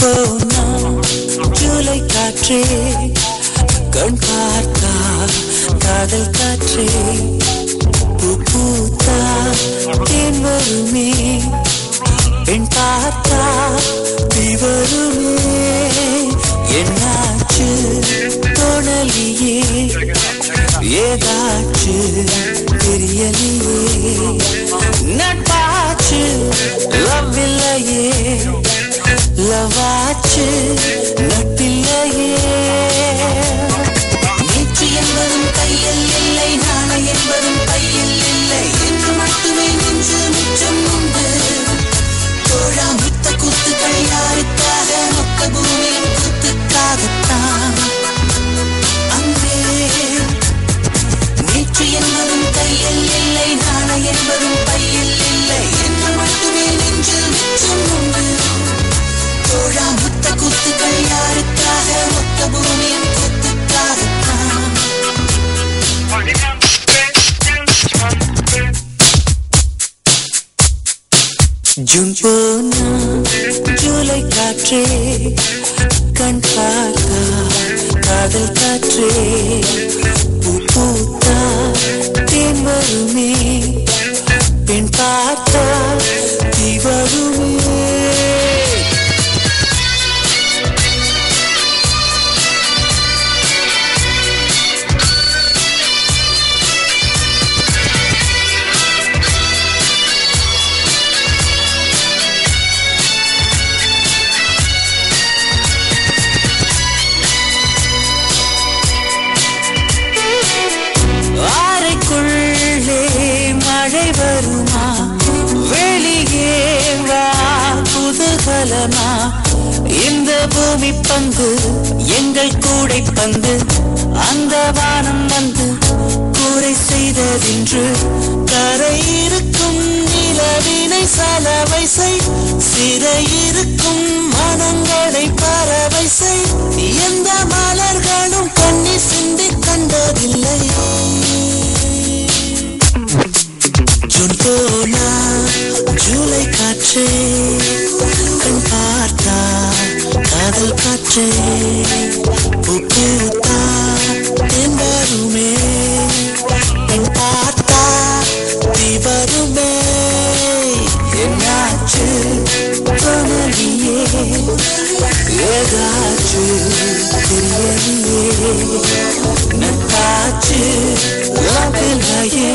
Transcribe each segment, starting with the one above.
போனா ஜூலை காற்றே கண் பார்த்தா காதல் காற்றே. பூ பூத்தா தேன் வருமே பெண் பார்த்தா தீ வருமே. என்னாச்சு தோணலியே ஏதாச்சு தெரியலையே. நட்பாச்சு லவ் இல்லையே Словачи, ஜூன் போனா ஜூலை காற்றே கண் பார்த்தா காதல் காற்றே பூமி பந்து எங்கள் கூடை பந்து அந்த வானம் வந்து கூரை செய்ததென்று கரையிருக்கும் நிலவினை சலவை செய் சிறை இருக்கும் மனங்களை ஜூன் போனா ஜூலை காற்றே கண் பார்த்தா காதல் காற்றே பூ பூத்தா தேன் வருமே பெண் பார்த்தா தீ வருமே என்னாச்சு தோணலியே ஏதாச்சு தெரியலையே நட்டாச்சு லவில்லையே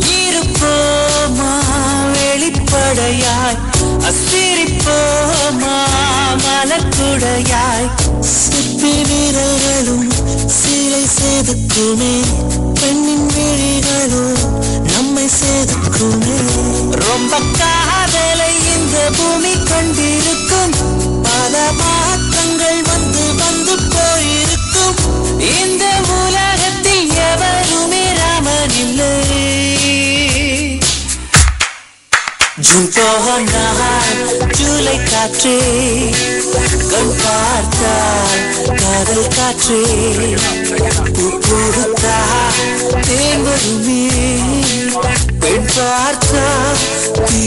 இருப்போமா? வெளிப்படையாய். அசிரிப்போமா? மலக்குடையாய் சிப்பி வீரர்களும் சிலை செதுக்குமே. பெண்ணின் விழிகளும் நம்மை செதுக்குமே. ரொம்ப காதலை இந்த பூமி கொண்டிருக்கும். பல மாற்றங்கள் வந்து வந்து இந்த உலகத்தில் எவருமே ராமன் இல்லை. ஜூன் போனால் ஜூலை காற்றே கண் பார்த்தால் காதல் காற்றே பூ பூத்தா தேன் வருமே பெண் பார்த்தா தீ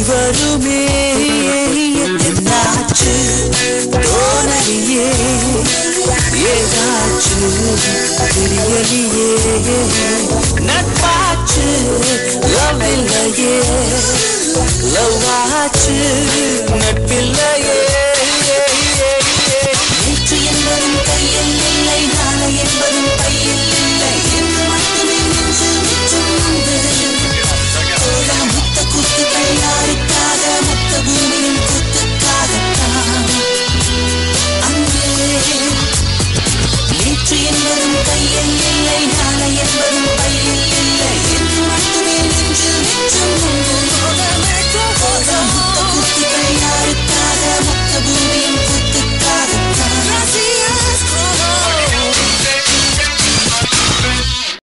தெரியலையே நட்பாச்சு லவ் இல்லையே லவ் ஆச்சு நட்பில்லையே.